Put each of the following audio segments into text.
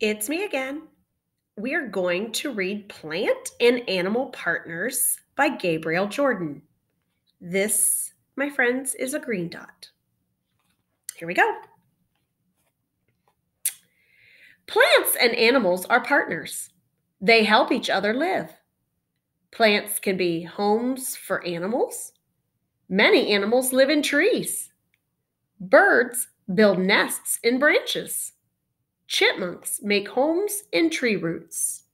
It's me again. We are going to read Plant and Animal Partners by Gabriel Jordan. This, my friends, is a green dot. Here we go. Plants and animals are partners. They help each other live. Plants can be homes for animals. Many animals live in trees. Birds build nests in branches. Chipmunks make homes in tree roots.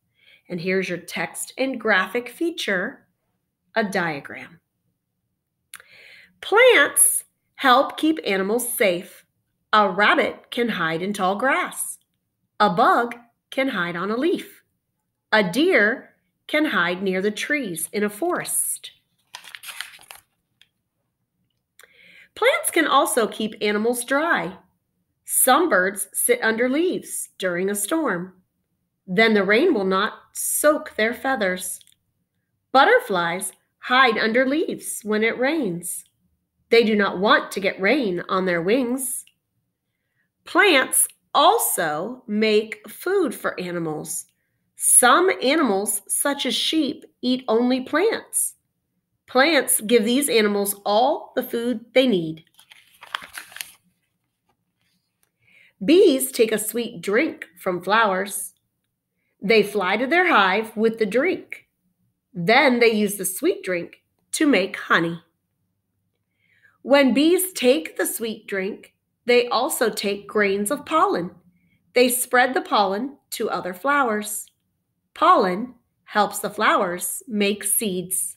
And here's your text and graphic feature a diagram. Plants help keep animals safe. A rabbit can hide in tall grass. A bug can hide on a leaf. A deer can hide near the trees in a forest. Plants can also keep animals dry. Some birds sit under leaves during a storm. Then the rain will not soak their feathers. Butterflies hide under leaves when it rains. They do not want to get rain on their wings. Plants also make food for animals. Some animals, such as sheep, eat only plants. Plants give these animals all the food they need. Bees take a sweet drink from flowers. They fly to their hive with the drink. Then they use the sweet drink to make honey. When bees take the sweet drink, they also take grains of pollen. They spread the pollen to other flowers. Pollen helps the flowers make seeds.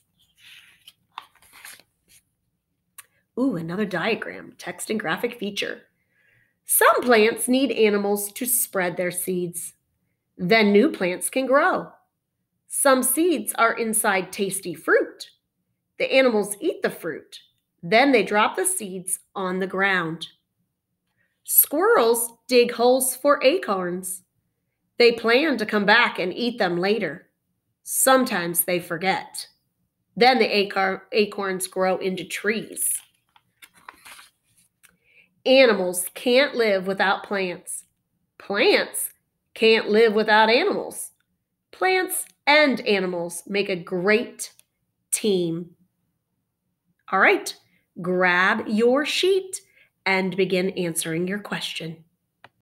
Ooh, another diagram, text and graphic feature. Some plants need animals to spread their seeds. Then new plants can grow. Some seeds are inside tasty fruit. The animals eat the fruit. Then they drop the seeds on the ground. Squirrels dig holes for acorns. They plan to come back and eat them later. Sometimes they forget. Then the acorns grow into trees. Animals can't live without plants. Plants can't live without animals. Plants and animals make a great team. All right, grab your sheet and begin answering your question.